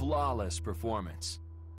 flawless performance.